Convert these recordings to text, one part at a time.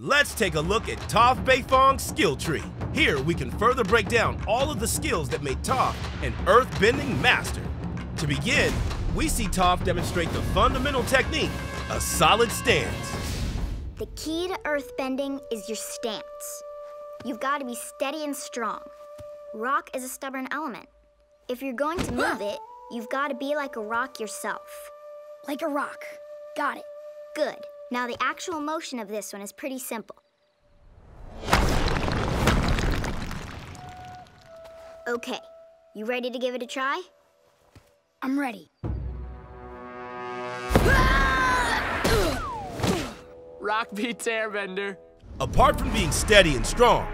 Let's take a look at Toph Beifong's skill tree. Here we can further break down all of the skills that made Toph an earthbending master. To begin, we see Toph demonstrate the fundamental technique, a solid stance. The key to earthbending is your stance. You've got to be steady and strong. Rock is a stubborn element. If you're going to move it, you've got to be like a rock yourself. Like a rock. Got it. Good. Now the actual motion of this one is pretty simple. Okay, you ready to give it a try? I'm ready. Rock beats airbender. Apart from being steady and strong,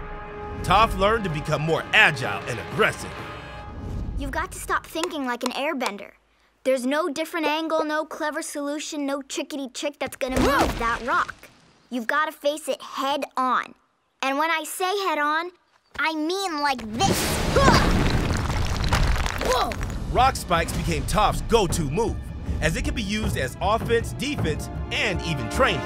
Toph learned to become more agile and aggressive. You've got to stop thinking like an airbender. There's no different angle, no clever solution, no trickety trick that's gonna move that rock. You've got to face it head on. And when I say head on, I mean like this. Whoa! Rock spikes became Toph's go-to move, as it can be used as offense, defense, and even training.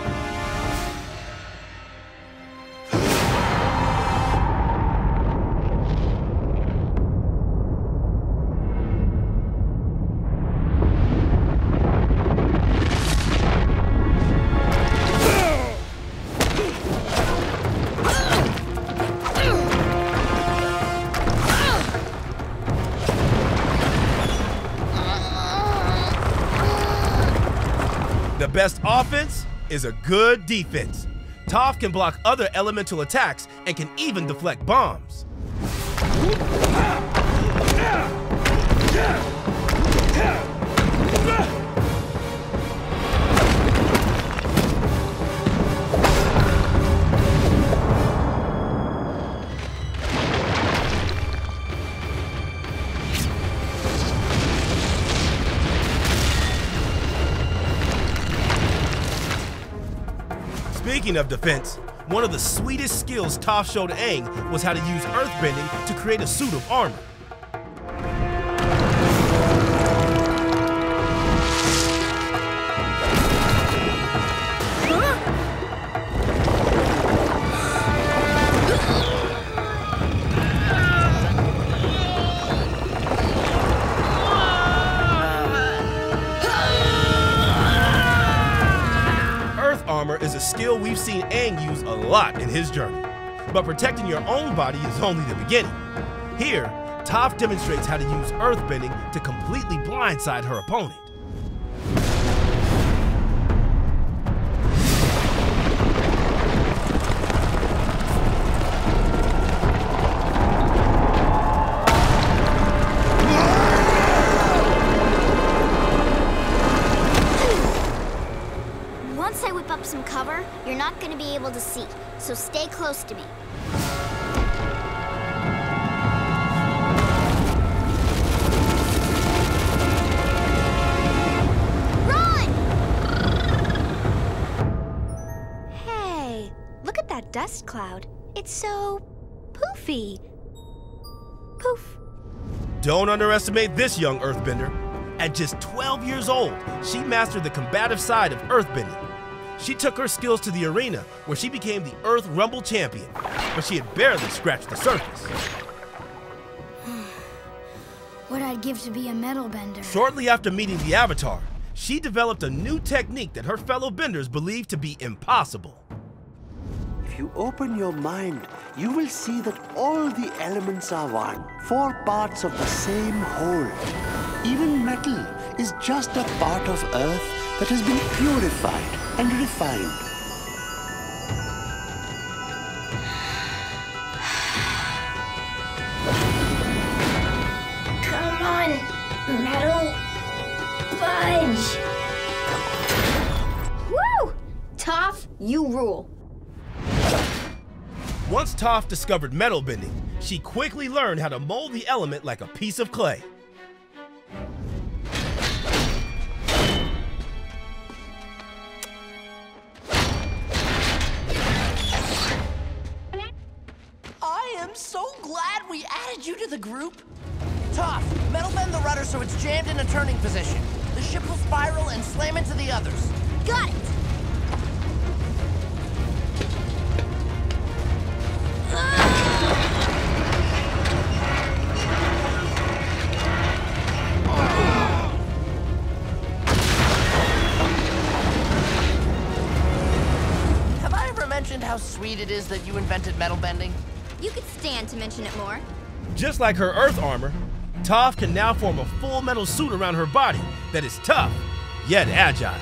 The best offense is a good defense. Toph can block other elemental attacks and can even deflect bombs. Speaking of defense, one of the sweetest skills Toph showed Aang was how to use earthbending to create a suit of armor. Skill we've seen Aang use a lot in his journey. But protecting your own body is only the beginning. Here, Toph demonstrates how to use earthbending to completely blindside her opponent. Able to see, so stay close to me. Run! Hey, look at that dust cloud. It's so poofy. Poof. Don't underestimate this young earthbender. At just 12 years old, she mastered the combative side of earthbending. She took her skills to the arena where she became the Earth Rumble champion, but she had barely scratched the surface. What I'd give to be a metal bender. Shortly after meeting the Avatar, she developed a new technique that her fellow benders believed to be impossible. If you open your mind, you will see that all the elements are one, four parts of the same whole. Even metal is just a part of earth that has been purified and refined. Come on, metal fudge. Woo! Toph, you rule. Once Toph discovered metal bending, she quickly learned how to mold the element like a piece of clay. you to the group? Toph, Metal bend the rudder so it's jammed in a turning position. The ship will spiral and slam into the others. Got it! Have I ever mentioned how sweet it is that you invented metal bending? You could stand to mention it more. Just like her Earth armor, Toph can now form a full metal suit around her body that is tough, yet agile.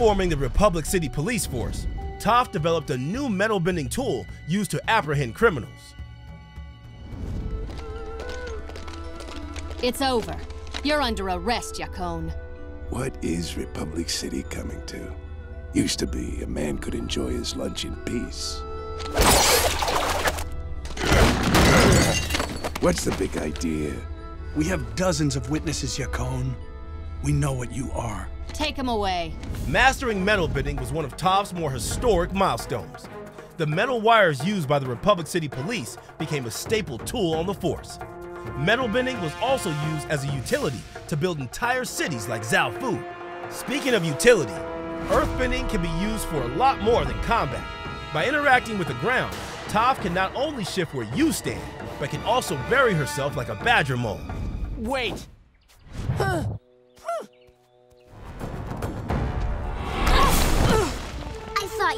Forming the Republic City Police Force, Toph developed a new metal bending tool used to apprehend criminals. It's over. You're under arrest, Yakone. What is Republic City coming to? Used to be a man could enjoy his lunch in peace. What's the big idea? We have dozens of witnesses, Yakone. We know what you are. Take him away. Mastering metal bending was one of Toph's more historic milestones. The metal wires used by the Republic City Police became a staple tool on the force. Metal bending was also used as a utility to build entire cities like Zaofu. Speaking of utility, earthbending can be used for a lot more than combat. By interacting with the ground, Toph can not only shift where you stand, but can also bury herself like a badger mole. Wait.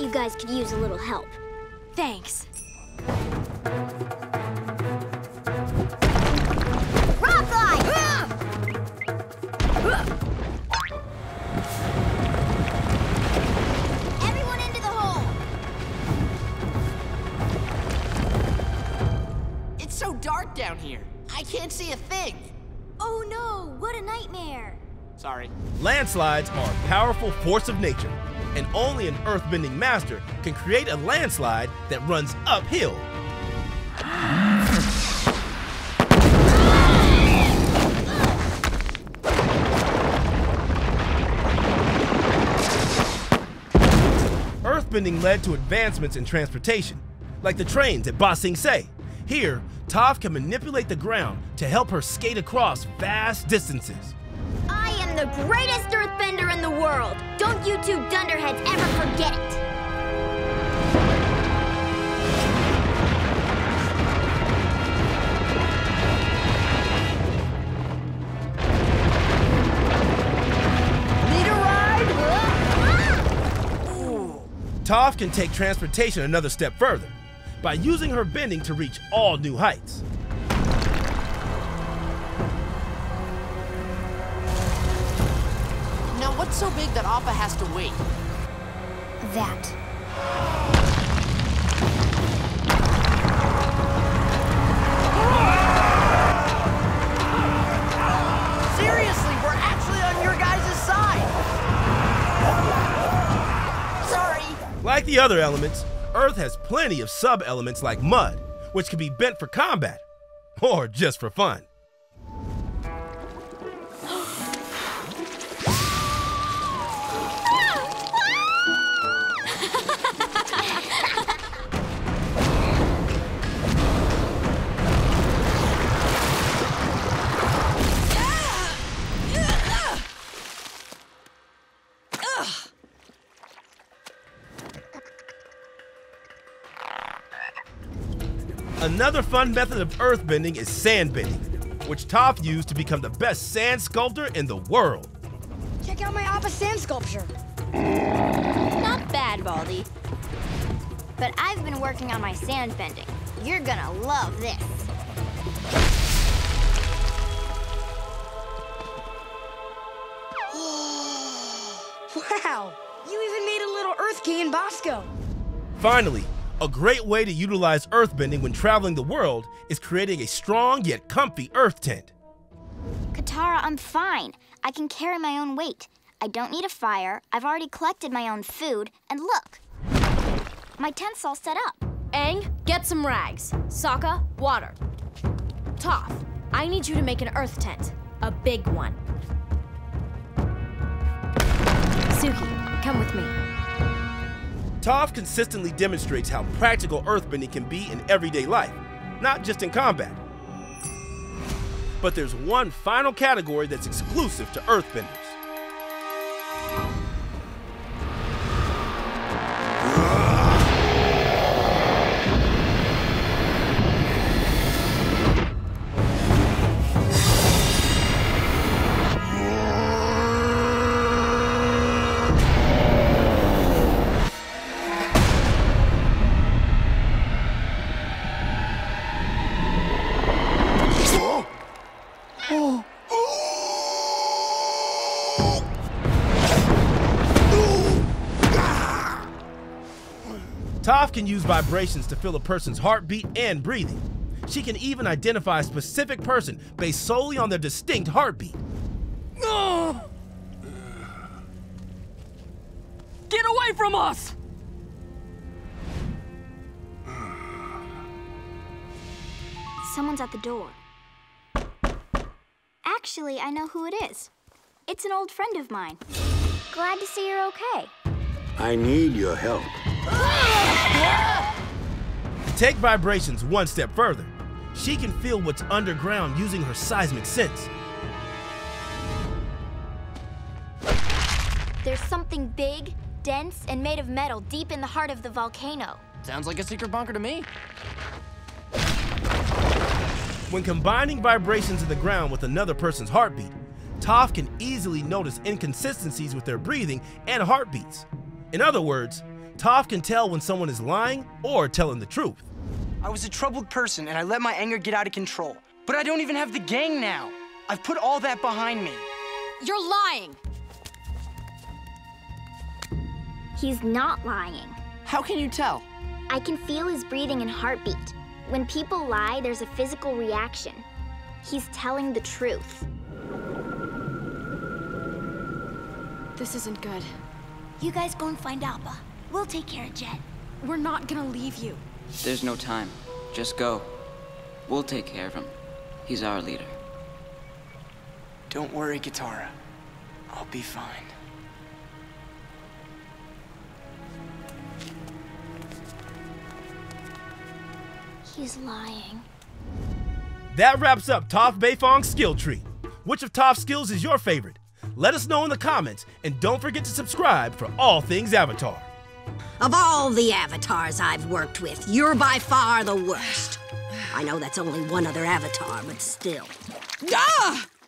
You guys could use a little help. Thanks. Rock glide! Everyone into the hole! It's so dark down here. I can't see a thing. Oh no, what a nightmare! Sorry. Landslides are a powerful force of nature, and only an earthbending master can create a landslide that runs uphill. Earthbending led to advancements in transportation, like the trains at Ba Sing Se. Here, Toph can manipulate the ground to help her skate across vast distances. I am the greatest earthbender in the world! Don't you two dunderheads ever forget it! Need a ride? Toph can take transportation another step further by using her bending to reach all new heights. Now, what's so big that Appa has to wait? That. Seriously, we're actually on your guys' side. Sorry. Like the other elements, Earth has plenty of sub elements like mud, which can be bent for combat or just for fun. Another fun method of earthbending is sandbending, which Toph used to become the best sand sculptor in the world. Check out my Appa sand sculpture. Not bad, Baldy. But I've been working on my sand bending. You're gonna love this. Wow, you even made a little Earth King in Bosco. Finally, a great way to utilize earthbending when traveling the world is creating a strong yet comfy earth tent. Katara, I'm fine. I can carry my own weight. I don't need a fire. I've already collected my own food. And look, my tent's all set up. Aang, get some rags. Sokka, water. Toph, I need you to make an earth tent. A big one. Suki, come with me. Toph consistently demonstrates how practical earthbending can be in everyday life, not just in combat. But there's one final category that's exclusive to earthbenders. Toph can use vibrations to feel a person's heartbeat and breathing. She can even identify a specific person based solely on their distinct heartbeat. Get away from us! Someone's at the door. Actually, I know who it is. It's an old friend of mine. Glad to see you're okay. I need your help. To take vibrations one step further, she can feel what's underground using her seismic sense. There's something big, dense, and made of metal deep in the heart of the volcano. Sounds like a secret bunker to me. When combining vibrations in the ground with another person's heartbeat, Toph can easily notice inconsistencies with their breathing and heartbeats. In other words, Toph can tell when someone is lying or telling the truth. I was a troubled person and I let my anger get out of control. But I don't even have the gang now. I've put all that behind me. You're lying! He's not lying. How can you tell? I can feel his breathing and heartbeat. When people lie, there's a physical reaction. He's telling the truth. This isn't good. You guys go and find Appa. We'll take care of Jet. We're not gonna leave you. There's no time. Just go. We'll take care of him. He's our leader. Don't worry, Katara. I'll be fine. He's lying. That wraps up Toph Beifong's skill tree. Which of Toph's skills is your favorite? Let us know in the comments, and don't forget to subscribe for all things Avatar. Of all the avatars I've worked with, you're by far the worst. I know that's only one other avatar, but still. Ah!